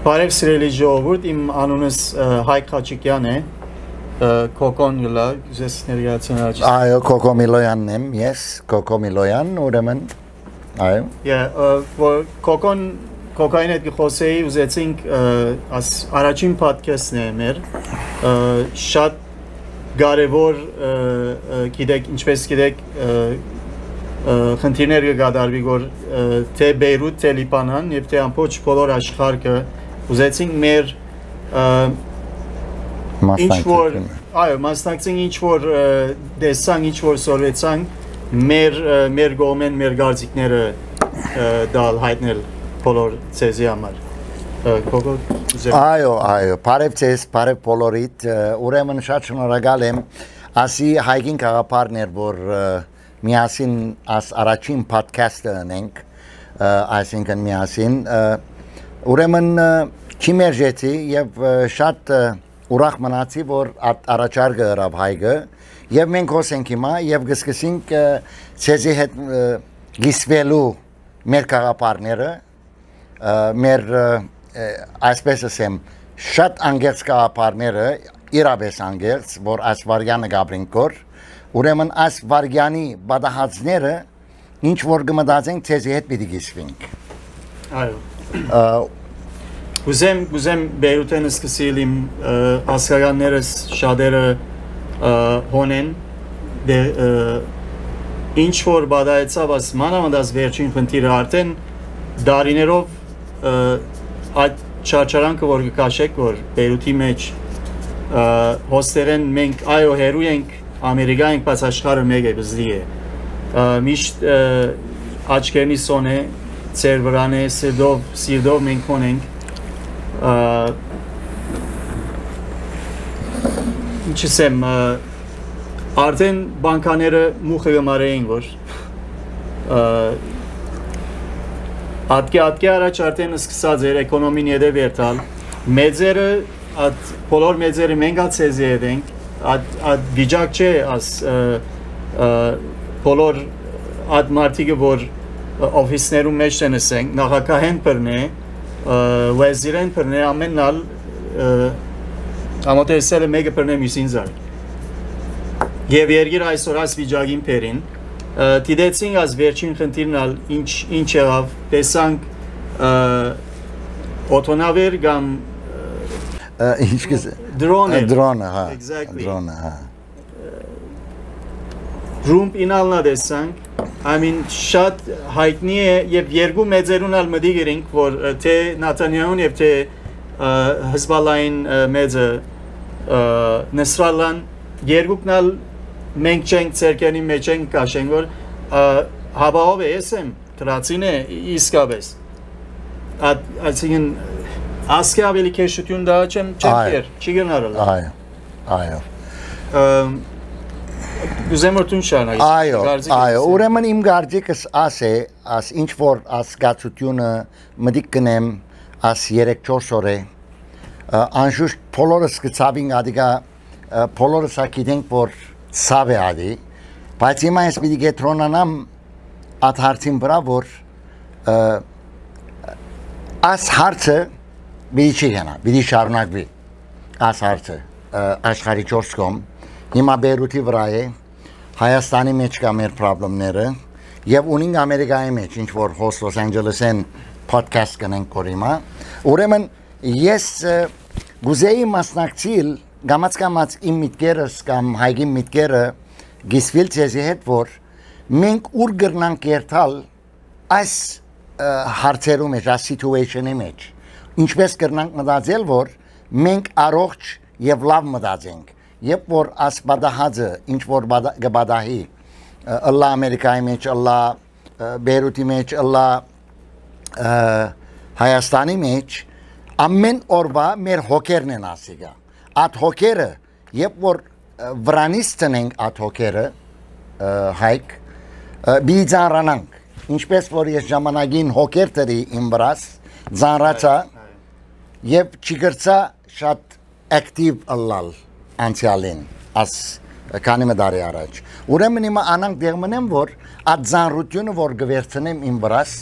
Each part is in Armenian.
Բարև սիրելի ժողովուրդ, իմ անունս Հայկ Խաչիկյան է։ Կոկոն գլա, ես ներկայացնեմ աճ։ Այո, Կոկո Միլոյանն եմ, ես Կոկո Միլոյան, ուրեմն այո։ Yeah, որ Կոկոն Կոկային հետ խոսեի, ուզեցինք աս առաջին podcast-ն է մեր։ Շատ կարևոր գիտեք, ինչպես գիտեք, խնդիրներ կգադարվի որ թե Բեյրութ, թե Լիբանան եւ թե ամբողջ բոլոր աշխարհը ուզեցինք մեր ինչ որ այո մասնակցին ինչ որ ը, դեսան ինչ որ սորվեցան մեր մեր գոմեն մեր գարձիկները դալ հայտնել բոլոր ցեզի համար ուզեմ Այո, այո, բարև ձեզ, բարև բոլորիդ, ուրեմն շատ շնորհակալ եմ ասի հայգին գաղափարներ, որ միասին աս առաջին podcast-ը ունենք, այսինքն միասին, ը, ուրեմն ը, չիմերժեցի եւ շատ ուրախ մնացի, որ առաջարկը հրավ հայգը եւ մենք հոսենք հիմա եւ գսկսենք ցեզի հետ ը, գիսվելու մեր գաղափարները ը, մեր այսպես ասեմ շատ անգերց կապարները իրապես անգերց որ այս վարյանը գաբրին կոր ուրեմն այս վարյանի բադահածները ինչ որ գմդածենք ցեզի հետ պիտի գիսվենք այո Ա, Ուզեմ ուզեմ Բեյրութեն սկսել իմ ասկարաններս շատերը հոնեն դե ինչ որ բադայեցավ աս մանավանդած վերջին խնդիրը արդեն դարիներով այդ չարչարանքը որ կկաշեք որ Բեյրութի մեջ հոստերեն մենք այո հերու ենք Ամերիկա ենք բայց աշխարհը մեկ է բզդի է միշտ աչքերնի սոնե ծեր վրան է սիրդով սիրդով մենք ունենք ը, արդեն բանկաները մուխը գմարեին որ ը, Ատկե ատկե առաջ արդեն սկսած էր էկոնոմին եդե վերտալ մեծերը այդ բոլոր մեծերը մենք ացեզի едենք այդ այդ վիճակ չէ աս բոլոր այդ մարտիկը որ օֆիսներում մեջ են ասենք նախակահեն բռնե վեզիրեն բռնե ամենալ ամոթեսել մեկը բռնե մյուսին զար եւ երգիր այսօր այս վիճակին փերին դիտեցինք այս վերջին խնդիրն ալ ինչ ինչ եղավ տեսանք օտոնավեր կամ ը, ինչ կս դրոնը դրոնը հա դրոնը հա ռումբ ինալնա տեսանք I mean շատ հայտնի է եւ երկու մեծերուն ալ մտի գերինք որ թե Նատանյահուն եւ թե Հզբալային մեծը Նսրալան երկուքն ալ մենք չենք ցերկանի մեջ ենք կաշենք որ ը, հավահով է եսեմ դրացին է իսկապես այդ այսինքն ասկե ավելի քեշություն դա չեմ կեր չի գնարել այո այո Ուզեմ որ դու շարունակես։ Այո, այո, ուրեմն իմ գարձիկս ասե, աս ինչ որ ասկացությունը մտիկ կնեմ, աս 3-4 օր է, անշուշտ բոլորս կցավին ադիգա ը, բոլորս ակիդենք որ ցավ է ադի, բայց հիմա ես պիտի գետրոնանամ այդ հարցին վրա որ աս հարցը պիտի չի գնա, պիտի շարունակվի աս հարցը աշխարհի 4 կողմ հիմա Բեյրութի վրա է Հայաստանի մեջ կա մեր խնդիրները եւ ունին Ամերիկայի մեջ ինչ որ հոս Լոս Անջելեսեն podcast կնենք կորիմա ուրեմն ես գուզեի մասնակցիլ գամած գամած իմ միտքերս կամ հայգի միտքերը գիսվիլ ցեզի հետ որ մենք ուր գրնանք երթալ այս հարցերում մեջ, այս situation-ի մեջ ինչպես կրնանք մտածել որ մենք առողջ եւ լավ մտածենք երբ որ աս բադահածը ինչ որ բադա- գբադահի ը, ըլլա ամերիկայի մեջ ըլլա ը, բեյրութի մեջ ըլլա ը, հայաստանի մեջ ամեն օրվա մեր հոգերն են ասիգա այդ հոգերը երբ որ վրանից տնենք այդ հոգերը հայք ը, բի ծանրանանք ինչպես որ ես ժամանակին հոգեր տրի իմ վրաս ծանրացա եւ չգրծա շատ ակտիվ ըլլալ անցյալին աս քանի մդարի առաջ ուրեմն հիմա անանք դեղ մնեմ որ այդ ծանրությունը որ գվերցնեմ իմ վրաս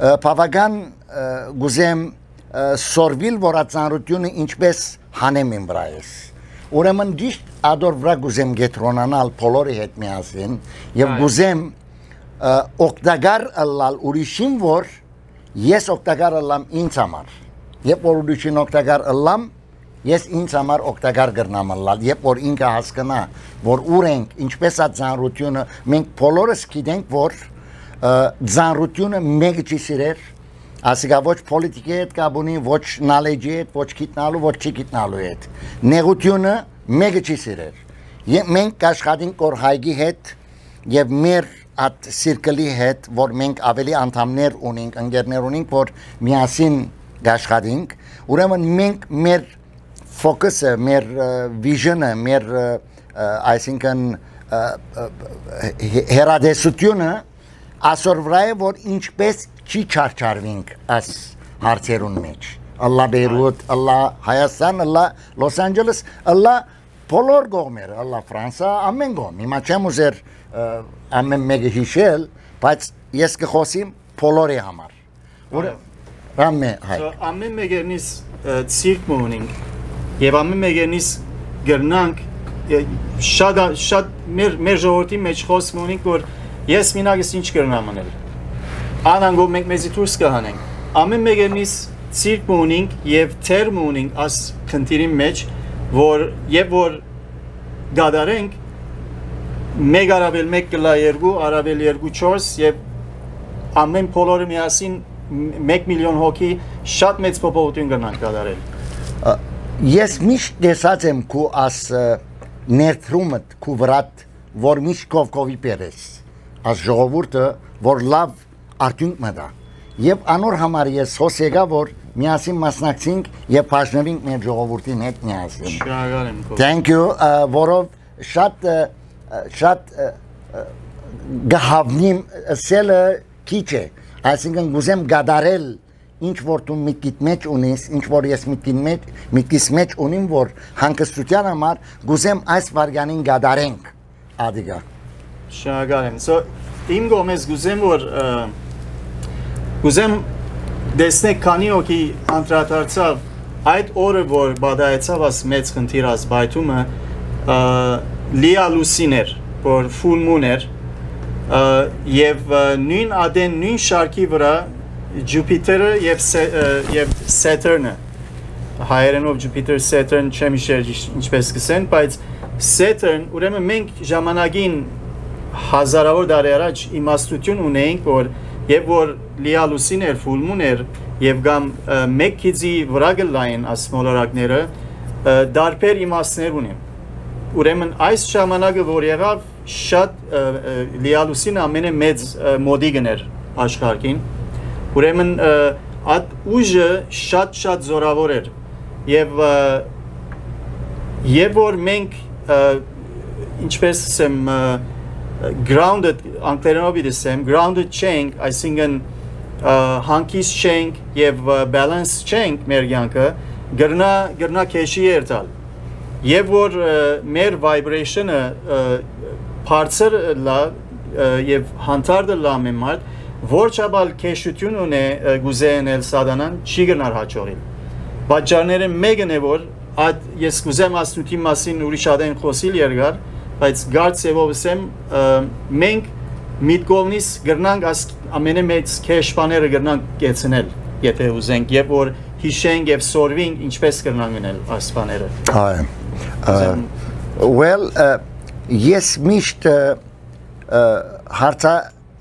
բավական գուզեմ սորվիլ որ ածանրությունը ինչպես հանեմ իմ վրա ես ուրեմն դիշտ ադոր վրա գուզեմ գետրոնանալ բոլորի հետ միասին եւ գուզեմ օկտագար ըլլալ ուրիշին որ ես օկտագար ըլլամ ինձ համար երբ որ ուրիշին օկտագար ըլլամ ես ինձ համար օգտակար կրնամ լալ, երբ որ ինքը հասկանա, որ ուր ենք, ինչպես է ծանրությունը, մենք բոլորս գիտենք, որ ծանրությունը մեկը չի սիրեր, ասիկա ոչ պոլիտիկի հետ կապ ունի, ոչ knowledge-ի հետ, ոչ գիտնալու, ոչ չի գիտնալու հետ։ Նեղությունը մեկը չի սիրեր։ Եվ մենք կաշխատենք որ հայգի հետ եւ մեր at սիրկլի հետ, որ մենք ավելի անդամներ ունենք, ընկերներ ունենք, որ միասին գաշխատենք, ուրեմն մենք մեր ֆոկուսը, մեր վիժնը, մեր այսինքն հերադեսությունը ասոր վրա է որ ինչպես չի չարչարվինք աս հարցերուն մեջ. Allah Beirut, Allah Հայաստան, Allah Los Angeles, Allah բոլոր կողմերը, Allah Ֆրանսա, ամեն կողմ։ Հիմա չեմ ուզեր ամեն մեկը հիշել, բայց ես կխոսիմ բոլորի համար։ Որը ռամե հայ։ Ամեն մեկերնից ցիրկ մոնինգ եւ ամեն մեկենից գրնանք շատ շատ մեր մեր ժողովրդի մեջ խոսում ունենք որ ես մինագս ինչ կրնամ անել անանգո մենք մեզի դուրս կհանենք ամեն մեկենից ցիրկ ունենք եւ թերմ ունենք աս քնտիրի մեջ որ եւ որ գադարենք մեկ արավել 1 կլա 2 արավել 2 4 եւ ամեն բոլորը միասին 1 միլիոն հոգի շատ մեծ փոփոխություն կնանք կատարել Ես միշտ տեսած եմ քու աս ներդրումդ քու վրատ որ միշտ կովկովի պերես աս ժողովուրդը որ լավ արդյունք մտա եւ անոր համար ես հոս եկա որ միասին մասնակցենք եւ բաժնվենք մեր ժողովրդին հետ միասին Շնորհակալ եմ քո Thank you որով շատ շատ գահավնիմ սելը քիչ է այսինքն գուզեմ գադարել ինչ որ դու միտքիդ մեջ ունես, ինչ որ ես միտքին մեջ, միտքիս մեջ ունիմ, որ հանգստության համար գուզեմ այս վարյանին գադարենք ադիգա։ Շնորհակալ եմ։ So իմ գոմես գուզեմ որ գուզեմ դեսնեք քանի օքի անդրադարձավ այդ օրը որ բադայեցավ աս մեծ խնդիրած բայթումը լիա լուսիներ որ moon էր եւ նույն ադեն նույն շարքի վրա Jupiter-ը եւ եւ Saturn-ը հայերենով Jupiter, Saturn չեմ հիշել ինչպես կսեն, բայց Saturn ուրեմն մենք ժամանակին հազարավոր տարի առաջ իմաստություն ունեինք, որ եւ որ լիալուսին էր, ֆուլմուն էր եւ գամ մեկ քիզի վրա գլային ասմոլորակները դարբեր իմաստներ ունեն։ Ուրեմն այս ժամանակը որ եղավ շատ լիալուսին ամենամեծ մոդիգն էր աշխարհին Ուրեմն այդ ուժը շատ-շատ զորավոր էր եւ եւ որ մենք ինչպես ասեմ grounded անգլերենով դիսեմ grounded չենք, այսինքն հանկիս չենք եւ balance չենք մեր յանքը գրնա գրնա քեշի երթալ եւ որ մեր vibration-ը բարձր լա եւ հանդարտը լա մեմարդ Որչաբալ քեշություն ունե գուզենել սադանան չի գնար հաջողին։ Բաժարները մեկն է որ այդ ես կուզեմ ասնուտի մասին ուրիշ ադեն խոսիլ երկար, բայց գարց եւով ասեմ մենք միտկովնից գրնանք աս ամենամեծ քեշպաները գրնանք կեցնել, եթե ուզենք, եւ որ հիշենք եւ սորվենք ինչպես կրնան գնել այս բաները։ Այո։ Well, ես միշտ հարցա,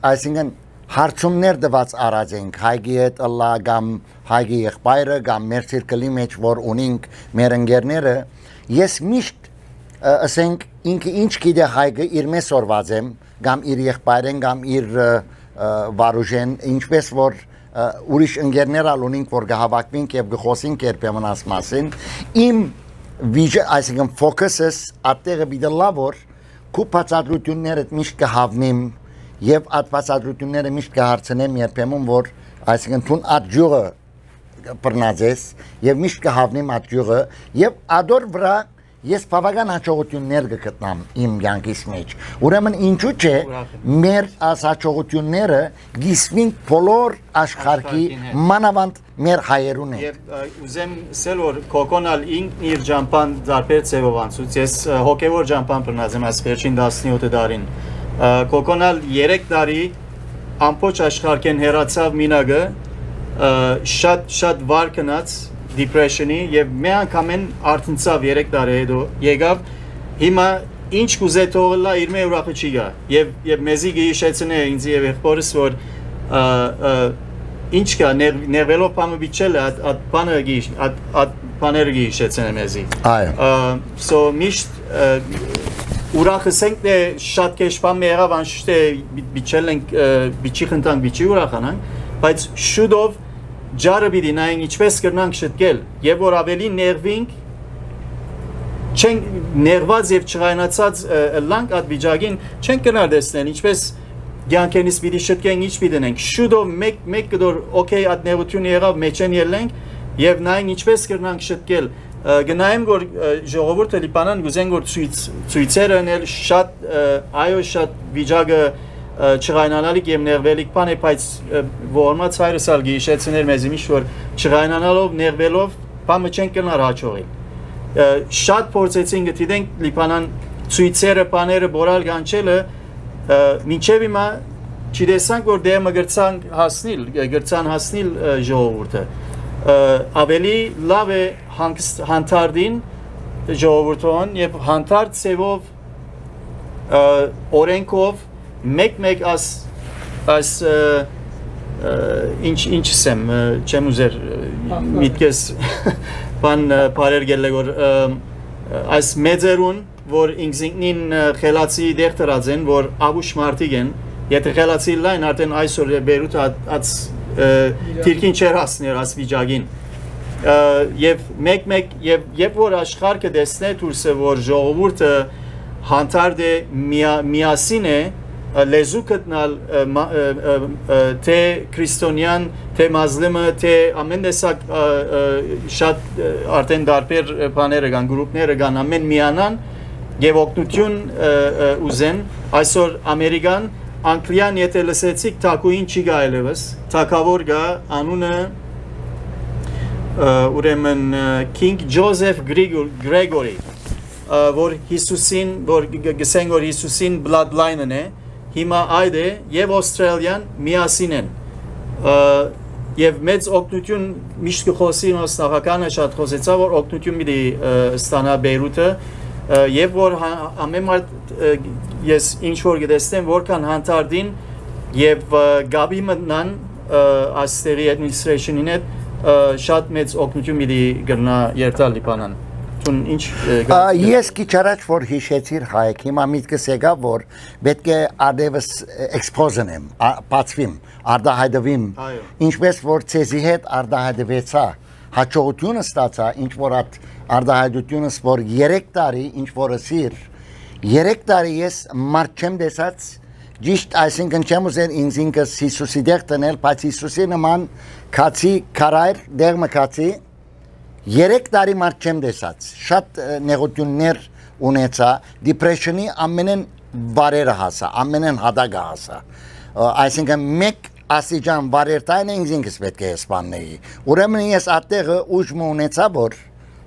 այսինքն հարցումներ դված արած ենք. Հայգի հետ ըլլա կամ հայգի եղբայրը կամ մեր ցիրկլի մեջ որ ունենք մեր ընկերները ես միշտ ասենք ինքը ինչ գիտե հայգը իր մեզ օրված եմ կամ իր եղբայրեն կամ իր վարուժեն ինչպես որ ուրիշ ընկերներ ալ ունենք որ կհավաքվենք եւ կխոսենք երբեմն աս մասին իմ վիժը այսինքն ֆոկուսս ատեղը բիդլա որ քու բացատրությունները միշտ կհավնեմ եւ ատվածադրությունները միշտ կհարցնեմ երբեմն որ այսինքն թուն աջուղը բռնածես եւ միշտ կհավնեմ աջուղը եւ ադոր վրա ես բավական հաջողություններ կգտնամ իմ յանքիս մեջ։ Ուրեմն ինչու՞ չէ մեր աս հաջողությունները գիսվին բոլոր աշխարհի մանավանդ մեր հայերուն Եվ ա, ուզեմ ասել որ կոկոնալ ինքն իր ջամփան դարբեր ձևով անցուց։ Ես ա, հոգևոր ջամփան բռնած եմ այս վերջին 17 տարին։ Կոկոնալ 3 տարի ամբողջ աշխարհքեն հերացավ մինագը շատ շատ վար կնած depression-ի եւ մի անգամեն արտնցավ 3 տարի հետո եկավ հիմա ինչ կուզե թողնա իր մեր ուրախը չի գա եւ եւ մեզի գիշեցնե ինձ եւ եղբորս որ ինչ կա ներ, ներվելով բանը բիչել at at բանը գիշ at at բաները գիշեցնե մեզի Այո։ so միշտ ուրախս ենք դե շատ քեշ բան մի եղավ անշուշտ է բի- բիչել ենք բիչի խնդանք բիչի ուրախանանք բայց շուտով ջարը պիտի նայենք ինչպես կրնանք շտկել եւ որ ավելի ներվինք չեն ներված եւ չղայնացած լանք այդ վիճակին չեն կնար տեսնել ինչպես ցանկենից պիտի շտկենք ինչ պիտի դնենք շուտով մեկ մեկ կդոր օքեյ այդ ներությունը եղավ մեջեն ելենք եւ նայենք ինչպես կրնանք շտկել գնայեմ որ ժողովուրդը լիբանան գուզեն որ ցույց ցույցերը անել շատ այո շատ վիճակը չղայնանալիք եւ ներվելիք բան է բայց ը, որմաց հայրս ալ գիշեցներ մեզ իմիշ որ չղայնանալով ներվելով բամը չեն կնար հաջողել շատ փորձեցին գտիդենք լիբանան ցույցերը բաները բորալ գանչելը ը, մինչև հիմա չտեսանք որ դե մգրցան հասնիլ գրցան հասնիլ ը, ժողովուրդը ավելի լավ է հանդարտին ժողովրդոն եւ հանդարտ ծևով օրենքով մեկ-մեկ աս աս ինչ ինչ սեմ ը, չեմ ուզեր միտքես բան բարեր գելը որ այս մեծերուն որ ինքնին խելացի դեր տրածեն որ աբուշ մարտիկ են եթե խելացի լայն արդեն այսօր բերուտ ած թիրքին չեր հասներ աս վիճակին եւ մեկ-մեկ եւ երբ որ աշխարհը դեսնե դուրսը որ ժողովուրդը հանդարտ է միա- միասին է լեզու գտնալ թե քրիստոնյան թե մազլիմը թե ամեն տեսակ շատ արդեն դարբեր բաները կան գրուպները կան ամեն միանան եւ օգնություն ուզեն այսօր ամերիկան անգլիան եթե լսեցիք թակուին չի գա այլևս թակավոր գա անունը ուրեմն King Joseph Gregory որ Հիսուսին որ գսենք որ Հիսուսին bloodline-ն է հիմա այդ է եւ Australian միասին են եւ մեծ օգնություն միշտ կխոսի նոսնախականը շատ խոսեցա որ օգնություն մի ստանա Բեյրութը եւ որ հա- ամեն մարդ ը, ես ինչ որ գտեսնեմ որքան հանդարտին եւ գաբի մտնան ը, աստերի administration-ին հետ շատ մեծ օգնություն մի գրնա երթալ լիբանան Տուն ինչ Ես քիչ առաջ որ հիշեցիր հայք, հիմա միտքս եկավ որ պետք է արդևս էքսպոզնեմ, բացվիմ, արդահայտվիմ, ինչպես որ ցեզի հետ արդահայտվեցա, հաջողությունը ստացա, ինչ որ այդ արդահայտությունս որ 3 տարի ինչ որ ասիր, 3 տարի ես մարդ չեմ տեսած Ճիշտ, այսինքն չեմ ուզեր ինձ ինքս Հիսուսի դեղ տնել, բայց Հիսուսի նման քացի կարայր դեղ մկացի Երեք տարի մարդ չեմ տեսած։ Շատ նեղություններ ունեցա, depression-ի ամենեն բարերը հասա, ամենեն հադագը հասա։ Այսինքն մեկ ասիջան բարերտայն ինձ ինքս պետք է սպաննեի։ Ուրեմն ես այդտեղը ուժը ունեցա որ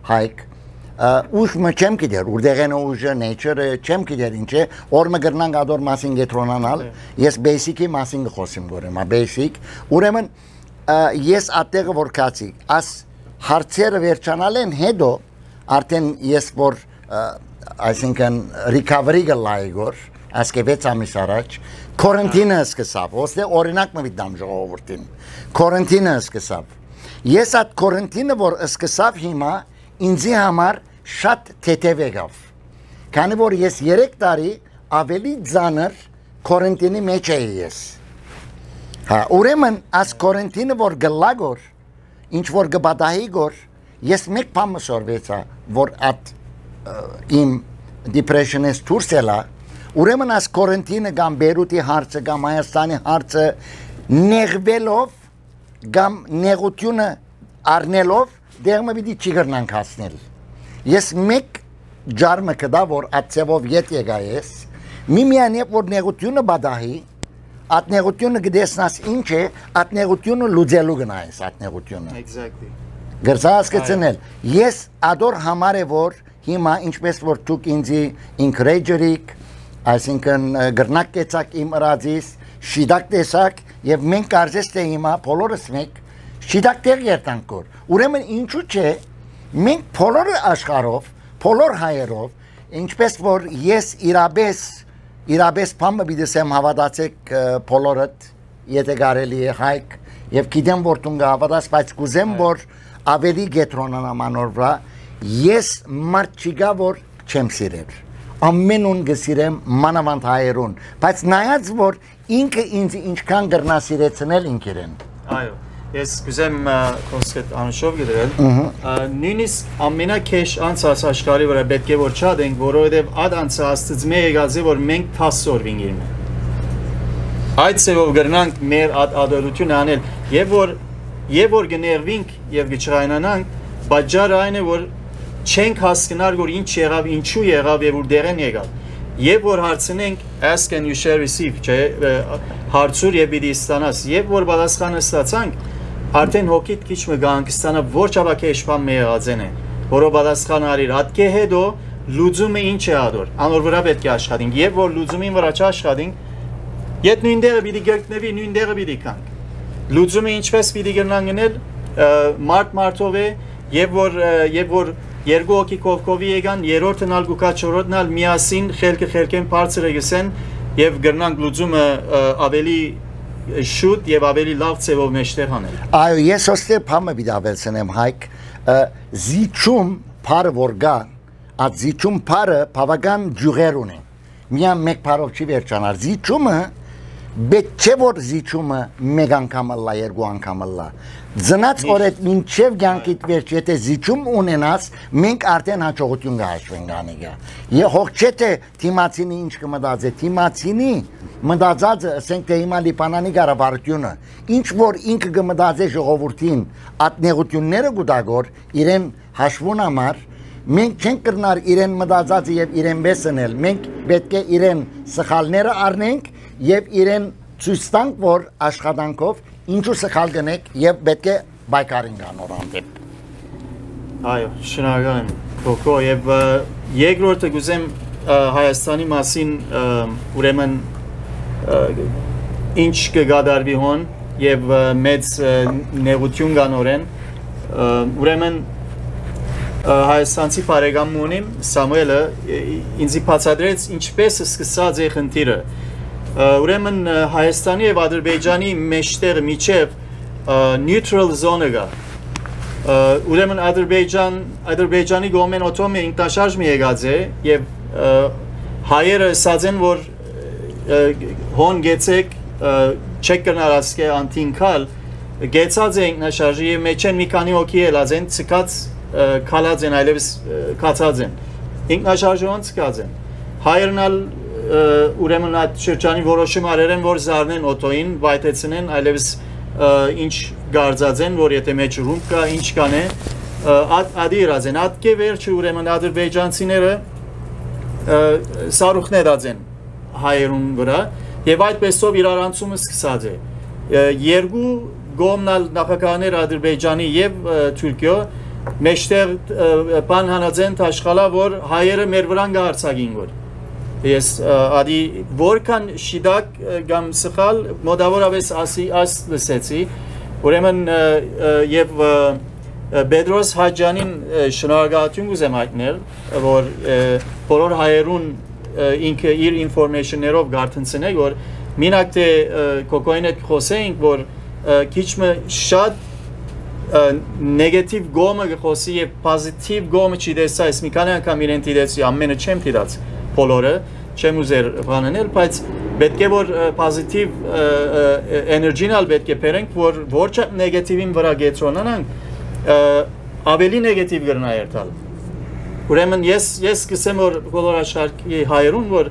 հայք ը, ուժը չեմ գիտեր, որտեղ են ուժը, nature-ը չեմ գիտեր ինչ է, որ մը գրնանք ադոր մասին գետրոնանալ։ Ես basic-ի մասին խոսեմ գորեմա, basic։ Ուրեմն ես այդտեղը որ կացի, աս հարցերը վերջանալ են հետո արդեն ես որ այսինքն recovery գլայի գոր ասկե 6 ամիս առաջ quarantine սկսավ ոստե օրինակ մը դամ ժողովրդին quarantine սկսավ ես այդ quarantine որ սկսավ հիմա ինձի համար շատ թեթև եղավ քանի որ ես 3 տարի ավելի ծանր quarantine-ի մեջ էի ես հա ուրեմն աս quarantine որ գլագոր ինչ որ գբադահի գոր ես մեկ բան մսորվեցա որ at իմ depression-ից դուրս ելա ուրեմն աս quarantine կամ Բեյրութի հարցը կամ Հայաստանի հարցը նեղվելով կամ նեղությունը առնելով դերմը պիտի չի գրնանք հասնել ես մեկ ջարմը կդա որ ածևով յետ եկա ես միմիան երբ որ նեղությունը բադահի at նեղությունը գտեսնաս ինչ է at նեղությունը լուծելու գնայես at նեղությունը Exactly։ գրծած կցնել ես ադոր համար է որ հիմա ինչպես որ դուք ինձի encourage-երիք այսինքն գրնակ կեցակ իմ ըրածից շիդակ տեսակ եւ մենք կարծես թե հիմա բոլորս մեկ շիդակ տեղ երտանք կոր ուրեմն ինչու՞ չէ մենք բոլորը աշխարհով բոլոր հայերով ինչպես որ ես իրաբես իրաբես փամը բիդեսեմ հավատացեք բոլորդ եթե կարելի է հայք եւ գիտեմ որ դու հավատաս բայց կուզեմ որ ավելի գետրոնանամանոր վրա ես մարդ չգա որ չեմ սիրել ամենուն գսիրեմ մանավանդ հայերուն բայց նայած որ ինքը ինձ ինչքան գրնա սիրեցնել ինքերեն Այո, ես ա, խոսքդ անշով գրել։ Ա, Նույնիսկ ամենակեշ անցած աշխարհի վրա պետք է որ չադենք, որովհետև ադ անցածից մեր եկածի որ մենք փասորվինք իրմե։ Այդ ծևով գրնանք մեր ад ադորություն անել եւ որ եւ որ գներվինք եւ գճրանանանք, բաժարը այն է որ չենք հասկանալ որ ինչ եղավ, ինչու եղավ եւ որ դերեն եկավ։ Եվ որ հարցնենք ask and you shall receive, չէ, հարցուր եւ պիտի ստանաս, եւ որ պատասխանը ստացանք, արդեն հոգիդ քիչ մը գանկստանա որ ճավակե իշխան մի եղածեն է, որը պատասխան արիր, հատկե հետո լուծումը ինչ է ադոր, անոր վրա պետք է աշխատենք, եւ որ լուծումին վրա չաշխատենք, Ետ նույն դերը պիտի գտնվի, նույն դերը պիտի կանք։ Լուծումը ինչպես պիտի գնան գնել, մարդ մարդով է, եւ որ եւ որ երկու հոգի կողքովի եկան, երրորդն ալ գուկա չորրորդն ալ միասին խելքը խելքեն բարձր եկսեն եւ գնանք լուծումը ավելի շուտ եւ ավելի լավ ծևով մեջտեղ անել։ այո ես ոստե փամը բիդավելցնեմ հայք ը, զիչում փարը որ գա այդ զիչում փարը բավական ջուղեր ունի միան մեկ փարով չի վերջանար զիչումը Պետք չէ որ զիջումը մեկ անգամ լա երկու անգամ լա Ձնած օրեդ մինչև ցանկիտ վերջ եթե զիջում ունենաս մենք արդեն հաջողություն կհաշվենք անիկա Եվ հող չէ թե թիմացինի ինչ կմտածե թիմացինի մտածածը ասենք թե հիմա լիբանանի կառավարությունը ինչ որ ինքը կմտածե ժողովրդին ատնեղությունները գուտագոր իրեն հաշվուն համար մենք չենք կրնար իրեն մտածածը եւ իրեն վեսնել մենք պետք է իրեն սխալները առնենք եւ իրեն ցույց տանք որ աշխատանքով ինչու սխալ գնեք եւ պետք է բայկարին գանոր անդեպ Այո, շնորհակալ եմ Կոկո եւ երկրորդը գուզեմ Հայաստանի մասին ուրեմն ինչ կգադարվի հոն եւ մեծ նեղություն կանորեն ուրեմն հայաստանցի բարեկամ ունիմ Սամուելը ինձի բացատրեց ինչպես է սկսած է խնդիրը ուրեմն Հայաստանի եւ Ադրբեջանի մեջտեղ միջև neutral zone կա Ա, ուրեմն Ադրբեջան Ադրբեջանի գոմեն օտոմի ինքնաշարժ մի եկած է եւ հայերը ասած են որ հոն գեցեք չեք կնարածկե անտինքալ գեցած է ինքնաշարժի մեջ են մի քանի հոգի ելած են ցկած քալած են այլևս կացած են ինքնաշարժոն ցկած են հայերն ալ ա, ուրեմն այդ շրջանի որոշում արել են որ զարնեն օտոին վայթեցնեն այլևս ինչ գարձած են որ եթե մեջ ռումբ կա ինչ կանե ադիրած են ադկե վերջը ուրեմն ադրբեջանցիները ա, սարուխներած են հայերուն վրա եւ այդպեսով իրարանցումը սկսած է երկու գոմնալ նախագահներ ադրբեջանի եւ թուրքիո մեջտեղ բան հանածեն աշխալա որ հայերը մեր վրան գարցագին որ Ես ա, ադի որքան շիդակ կամ սխալ մոդավորապես ասի աս լսեցի ուրեմն եւ Բեդրոս Հաջանին շնորհակալություն կուզեմ հայտնել որ բոլոր հայերուն ինքը իր ինֆորմեյշններով գարտնցնե որ մինակ թե ա, կոկոին հետ խոսեինք որ ա, քիչ մը շատ նեգատիվ գոմը գխոսի եւ պոզիտիվ գոմը չի դեսա, ես մի քանի անգամ իրեն դիտեցի, ամենը չեմ դիտած բոլորը, չեմ ուզեր բանանել, բայց պետք է որ պոզիտիվ էներգինալ պետք է բերենք, որ ոչ նեգատիվին վրա գետրոնանանք, ը, ավելի նեգատիվ գրնա երթալ։ Ուրեմն ես ես կսեմ որ բոլոր աշխարհի հայերուն որ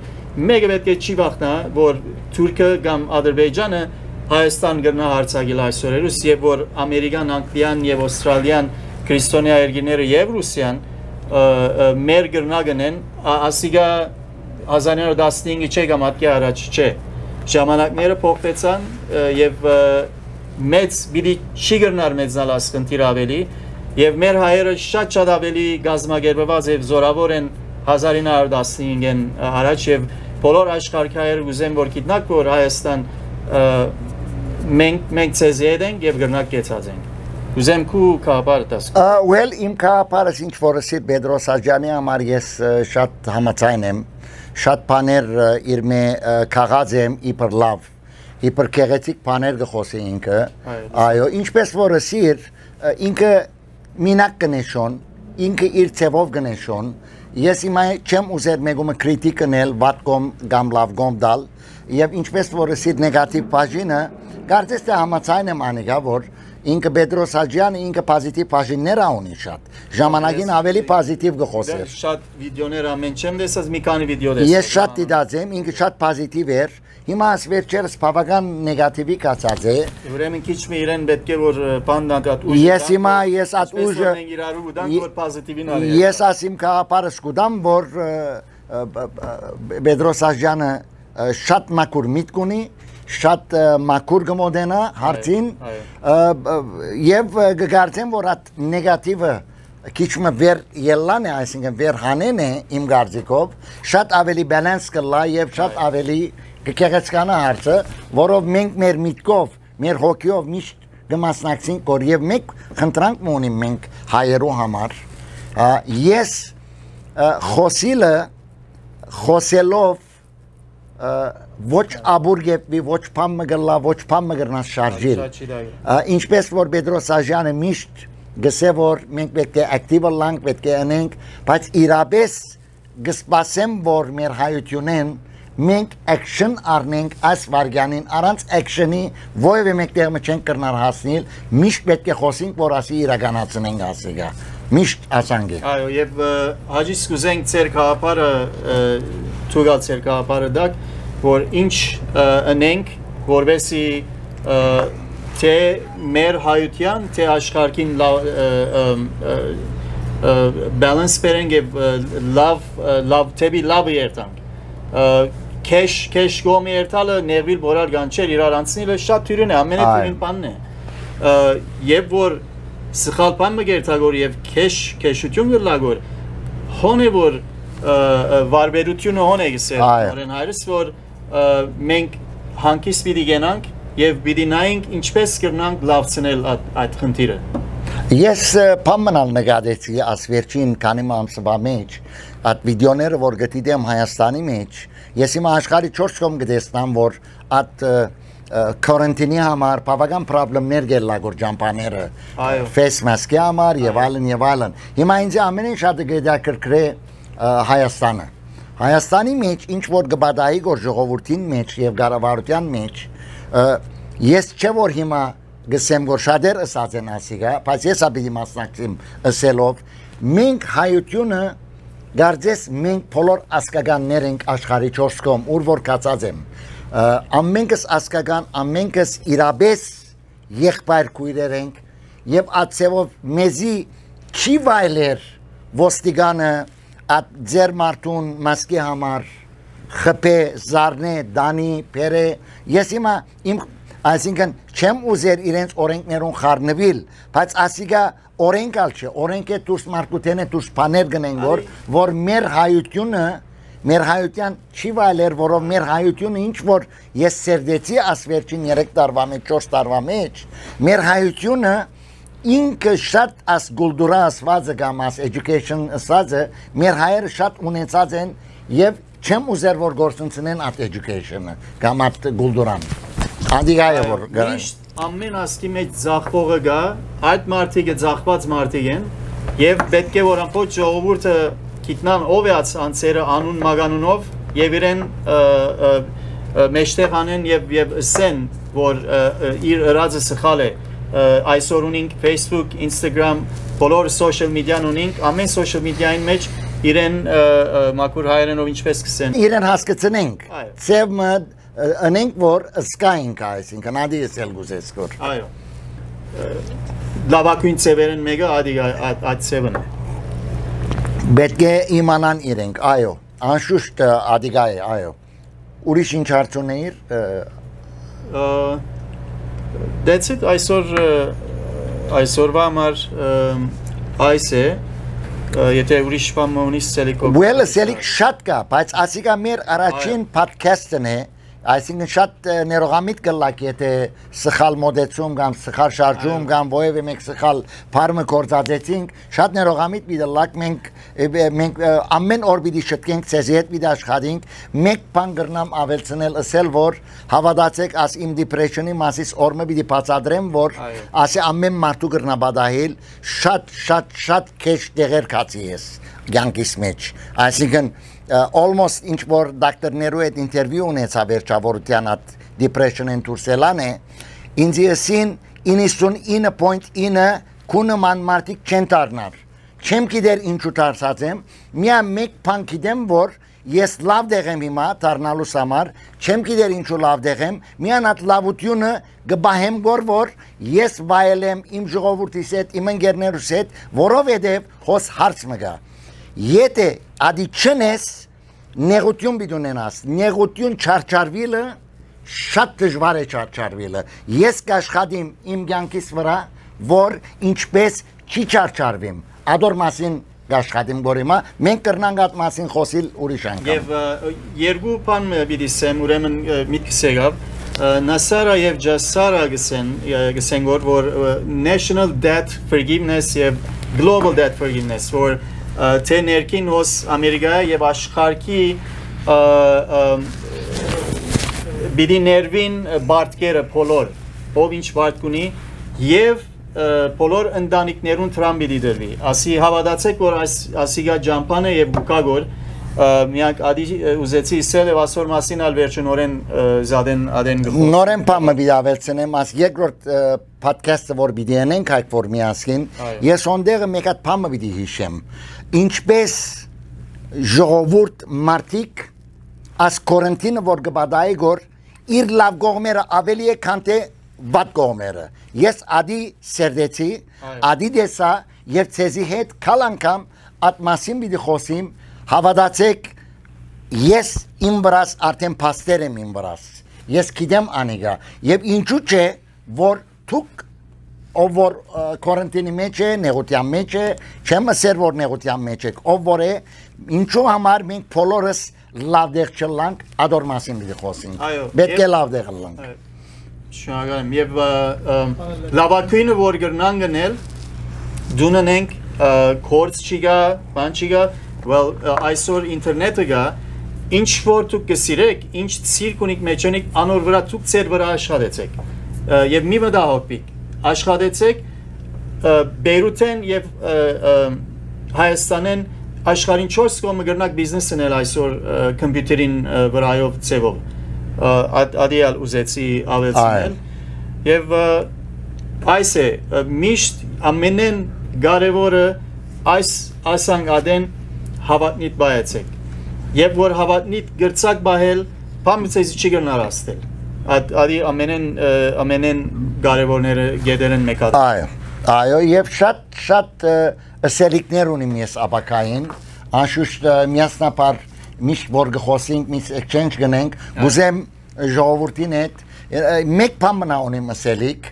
մեկը պետք է չի վախնա որ Թուրքը կամ Ադրբեջանը Հայաստան գրնա հարցակել այսօրերուս եւ որ Ամերիկան, Անգլիան եւ Ավստրալիան քրիստոնյա երկրները եւ Ռուսիան մեր գրնագնեն ասիգա 1915-ի չէ կամ ատկի առաջ չէ ժամանակները փոխվեցան եւ մեծ բիդի չի գրնար մեծնալ ասկընտիր ավելի եւ մեր հայերը շատ շատ ավելի գազմագերբված եւ զորավոր են 1915-ին առաջ եւ բոլոր աշխարհի հայերը ուզեն որ գիտնակ որ Հայաստան մենք մենք ցեզ յետենք եւ գրնակ կեցածենք Ուզեմ քու կապարը տաս։ Well, իմ կապարը ինչ որսի Պետրոս Աջանի համար ես շատ համաձայն եմ շատ բաներ իր մե քաղած եմ իբր լավ իբր քեղեցիկ բաներ գխոսի ինքը այո ինչպես որ սիր ինքը մինակ կնեշոն ինքը իր ցևով գնեշոն ես հիմա չեմ ուզեր մեգումը քրիտիկ կնել վատ կոմ կամ լավ կոմ դալ եւ ինչպես որ սիր նեգատիվ բաժինը կարծես թե համաձայն եմ անիգա որ ինքը Պետրոս Հաջյանը ինքը պոզիտիվ բաժիններ ունի շատ։ Ժամանակին ավելի պոզիտիվ գխոսեր։ Շատ վիդեոներ ամեն չեմ տեսած, մի քանի վիդեո տեսա։ Ես շատ դիտած եմ, ինքը շատ պոզիտիվ էր։ Հիմա աս վերջերս բավական նեգատիվի կացած է։ Ուրեմն քիչ մի իրեն պետք է որ բանդանտ ուժ։ Ես հիմա ես at ուժը Ես ասիմ կապարս կուդամ որ Պետրոս Հաջյանը շատ մակուր միտք ունի շատ մաքուր կմոդենա հարցին եւ կգարձեմ որ այդ նեգատիվը քիչ մը վեր ելլան է այսինքն վեր հանեն է իմ գարձիկով շատ ավելի բալանս կլա եւ շատ ավելի կկեղեցկանա հարցը որով մենք մեր միտքով մեր հոգիով միշտ կմասնակցենք որ եւ մեկ խնդրանք ունի մենք հայերու համար ես խոսիլը խոսելով ոչ աբուր գետնի, ոչ փամ մգլա, ոչ փամ մգրնաս շարժիլ։ Ինչպես որ Պետրոս Աժյանը միշտ գսե որ մենք պետք է ակտիվ լանք, պետք է անենք, բայց իրապես գսպասեմ որ մեր հայությունեն մենք action առնենք այս վարգյանին առանց action-ի ովևէ մեկտեղ չենք կրնար հասնել միշտ պետք է խոսենք որ ասի իրականացնենք ասիգա միշտ ասանք այո եւ ծեր քաղաքարը ցույց ծեր քաղաքարը դակ որ ինչ ընենք, որովհետեւ թե մեր հայության, թե աշխարհին բալանս բերենք եւ լավ լավ թեպի լավ երտանք քեշ քեշ գոմի երթալը ներվիլ բոլոր գանչեր իրար անցնելը շատ թյուրին է ամենաթյուրին բանն է եւ որ սխալ բան մը գերտագոր եւ քեշ քեշություն գլագոր հոն է որ վարբերությունը հոն է գսել օրեն հայրս որ մենք հանկիստ պիտի գենանք եւ պիտի նայենք ինչպես կրնանք լավցնել այդ խնդիրը։ Ես փամնալ նկատեցի աս վերջին քանի ամսվա մեջ այդ վիդեոները որ գտիդեմ Հայաստանի մեջ ես իմ աշխարհի 4 կողմ գտեսնամ որ այդ քորենտինի համար բավական խնդիրներ գելա գոր ջամփաները face mask-ի համար եւ այլն եւ այլն հիմա ինձ ամենին շատ գեդակրկրե Հայաստանը Հայաստանի մեջ ինչ որ գբադայի գոր ժողովրդին մեջ եւ գարավարության մեջ ես չէ որ հիմա գսեմ որ շատեր ըսած են ասիգա, բայց ես ապի մասնակցեմ ըսելով մենք հայությունը Գարձես մենք բոլոր ասկականներ ենք աշխարհի 4 կողմ, ուր որ կացած եմ։ Ամենքս ասկական, ամենքս իրաբես եղբայր քույրեր ենք եւ ածևով մեզի չի վայլեր ոստիգանը at ձեր մարդուն մասկի համար խփե զարնե դանի փերը ես հիմա իմ այսինքն չեմ ուզեր իրենց օրենքներուն խառնվել բայց ասիգա օրենքալ չէ օրենքը դուրս մարդուտենը դուրս բաներ գնեն որ որ մեր հայությունը մեր հայության չի վայելեր որով մեր հայությունը ինչ որ ես սերդեցի ասվերջին 3 տարվա մեջ 4 տարվա մեջ մեր հայությունը ինքը շատ աս գուլդուրա ասվածը կամ աս education ասածը մեր հայերը շատ ունեցած են եւ չեմ ուզեր որ գործընծնեն at education-ը կամ at գուլդուրան անդիգայը որ միշտ ամեն ասկի մեջ զախվողը գա այդ մարդիկը զախված մարդիկ են եւ պետք է որ ամբողջ ժողովուրդը գիտնան ով է անցերը անուն մագանունով եւ իրեն մեջտեղ անեն եւ եւ ասեն որ իր ըրածը սխալ է այսօր ունենք Facebook, Instagram, բոլոր social media-ն ունենք, ամեն social media-ին մեջ իրեն մակուր հայերենով ինչպես կսեն։ Իրեն հասկացնենք։ Ծևը անենք որ սկայինք այսինքն ադի էսել գուզես կոր։ Այո։ Լավակույն ծևերեն մեկը ադի այդ ծևն է։ պետք է իմանան իրենք, այո, անշուշտ ադիգա է, այո։ Ուրիշ ինչ հարց ունեիր։ That's it այսօր այսօրվա համար այս է եթե ուրիշ բան ունի սելիկով Well, սելիկ շատ կա, բայց ասիկա մեր առաջին podcast-ն է, Այսինքն շատ ներողամիտ կլակ, եթե սխալ մոդեցում կամ սխալ շարժում կամ ովևէ մեկ սխալ բարմը կործածեցինք, շատ ներողամիտ մի դլակ մենք մենք ամեն օր պիտի շտկենք ցեզի հետ պիտի աշխատենք, մեկ բան գրնամ ավելցնել, ասել որ հավատացեք, աս իմ depression-ի մասից օրը պիտի բացադրեմ, որ ասի ամեն մարդու գրնա բադահել, շատ շատ շատ քեշ դեղեր կացի ես ցանկիս մեջ։ Այսինքն almost ինչ որ դոկտորներու հետ ինտերվյու ունեցա վերջավորության at depression-ին դուրսելան է ինձ եսին 99.9 կունման մարդիկ չեն դառնար չեմ գիտեր ինչու դարձած եմ միա մեկ բան գիտեմ որ ես լավ դեղ եմ հիմա դառնալու համար չեմ գիտեր ինչու լավ դեղ եմ միան այդ լավությունը գբահեմ գոր որ ես վայելեմ իմ ժողովրդիս հետ իմ ընկերներուս հետ որովհետև հոս հարց մգա Եթե ադի չնես նեղություն պիտի ունենաս, նեղություն չարչարվիլը շատ դժվար է չարչարվիլը։ Ես կաշխատիմ իմ կյանքիս վրա, որ ինչպես չի չարչարվիմ։ Ադոր մասին կաշխատիմ գորիմա, մենք կրնանք այդ մասին խոսիլ ուրիշ անգամ։ Եվ երկու բան պիտի սեմ, ուրեմն միտքս եկավ, Նասարա եւ Ջասարա գսեն գսեն որ National Debt Forgiveness եւ Global Debt Forgiveness որ թե ներքին հոս Ամերիկայի եւ աշխարհի բիդի ներվին բարտկերը բոլոր ով ինչ բարդ ունի եւ բոլոր ընտանիքներուն Թրամփի դիդրվի ասի հավատացեք որ այս ասիգա ջամփանը եւ գուկագոր միակ ադի ուզեցի իսել եւ ասոր մասին ալ վերջնորեն զադեն ադեն գխոս նորեն բամը բիդավեցնեմ աս երկրորդ podcast-ը որ բիդի անենք հայք որ միասին ես ոնդեղը մեկ հատ բամը բիդի հիշեմ ինչպես ժողովուրդ մարդիկ աս կորենտինը որ գբադայի գոր իր լավ կողմերը ավելի է քան թե վատ կողմերը ես ադի սերդեցի ադի դեսա եւ ցեզի հետ կալ անգամ at մասին պիտի խոսիմ հավատացեք ես իմ վրաս արդեն փաստեր եմ իմ վրաս ես գիտեմ անիգա եւ ինչու՞ չէ որ դուք ով որ կորենտինի մեջ է, նեղության մեջ է, չեմ ասեր որ նեղության մեջ է, ով որ է, ինչու համար մենք բոլորս լավ դեղ չլանք, ադոր մասին պիտի խոսենք։ Պետք է լավ դեղ լանք։ Շնորհակալ եմ։ Եվ լավակույնը որ գրնան գնել դունենք կորց չիգա, բան չիգա, well այսօր ինտերնետը գա, ինչ որ դուք կսիրեք, ինչ ցիրկ ունիք մեջանիկ անոր վրա դուք ծեր վրա աշխատեցեք։ Եվ մի մտահոգվիկ, աշխատեցեք Բեյրութեն եւ Հայաստանեն աշխարհին 4 կողմը գրնակ բիզնեսն էլ այսօր կոմպյուտերին վրայով ծևով ադիալ ուզեցի ավելցնել եւ այս է միշտ ամենեն կարևորը այս ասանք ադեն հավատնիտ բայեցեք եւ որ հավատնիտ գրծակ բայել բամիցեզի չի գնար աստել ադի ամենեն ամենեն կարևորները գեդերեն մեկը այո այո եւ շատ շատ սերիկներ ունիմ ես ապակային անշուշտ միասնապար միշտ որ գխոսենք միշտ exchange գնենք գուզեմ ժողովրդին հետ մեկ բան մնա ունիմ սելիկ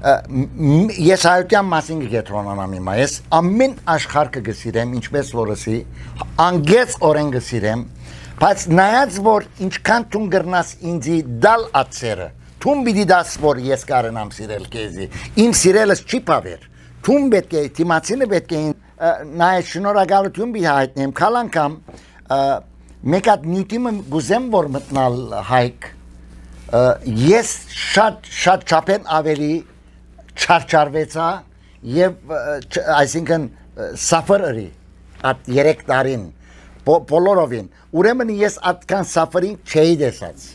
ես հայության մասին գետրոնանամ հիմա ես ամեն աշխարհը գսիրեմ ինչպես որսի անգեց օրեն գսիրեմ Բայց նայած որ ինչքան դու գրնաս ինձի դալ ացերը, դու պիտի դաս որ ես կարենամ սիրել քեզի։ Իմ սիրելս չի բավեր։ Դու պետք է թիմացինը պետք է նայ շնորհակալություն բի հայտնեմ քալանկամ մեկ հատ նյութիմը գուզեմ որ մտնալ հայք ես շատ շատ չափեն ավելի չարչարվեցա եւ այսինքն սաֆրերի at 3 տարին բոլորովին ուրեմն ես այդքան սաֆրինգ չէի տեսած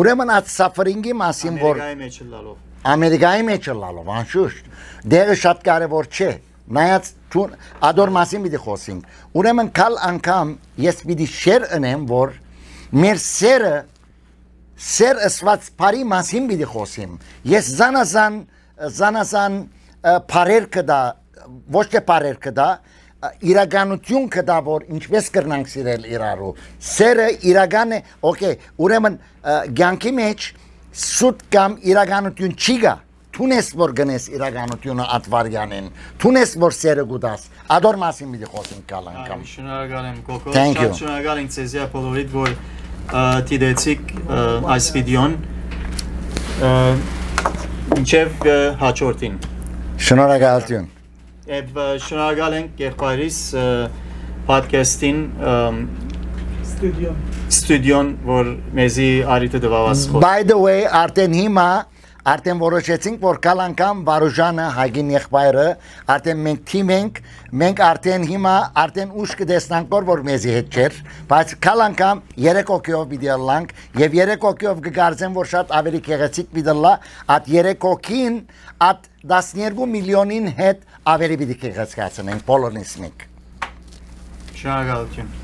ուրեմն այդ սաֆրինգի մասին որ Ամերիկայի մեջ լալով Ամերիկայի մեջ լալով անշուշտ դերը շատ կարևոր չէ նայած թուն ադոր մասին պիտի խոսենք ուրեմն կալ անգամ ես պիտի շեր ընեմ որ մեր սերը սեր ասված բարի մասին պիտի խոսիմ ես զանազան զանազան բարեր կդա ոչ թե բարեր կդա իրականություն կդա որ ինչպես կրնանք սիրել իրարու սերը իրական է օքեյ ուրեմն ցանկի մեջ սուտ կամ իրականություն չի գա Թունես որ գնես իրականությունը ատվարյանին, թունես որ սերը գուտաս, ադոր մասին մի խոսենք կալ անգամ։ Շնորհակալ եմ Կոկո։ շնորհակալ եմ ցեզի բոլորիդ, որ դիտեցիք այս վիդեոն։ Ը, Ինչև ը, հաջորդին։ Շնորհակալություն։ Եվ շնորհակալ ենք եղբայրիս podcast-ին Ստուդիոն։ ստուդիոն, որ մեզի արիթը դվավաս By the way, արդեն հիմա արդեն որոշեցինք, որ կալ անգամ Վարուժանը Հագին եղբայրը, արդեն մենք թիմ ենք, մենք արդեն հիմա արդեն ուշ կտեսնանք, որ որ մեզի հետ չէր, բայց կալ անգամ 3 օքիով վիդեո լանք եւ 3 օքիով կգարձեմ, որ շատ ավելի գեղեցիկ վիդեո լա, at 3 օքին at 12 միլիոնին հետ ավելի պիտի գեղեցկացնենք բոլորնից մեկ։ Շնորհակալություն։